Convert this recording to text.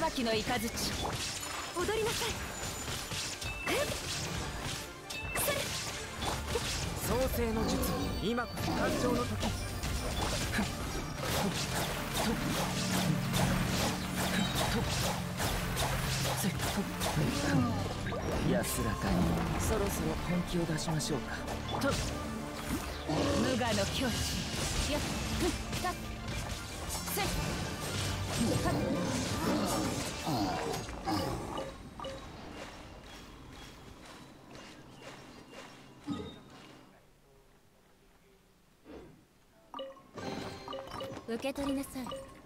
椿の雷。踊りなさい。創世の術今こそ誕生の時。安らかに。そろそろ本気を出しましょうか。と無我の境地。やったせっ受け取りなさい。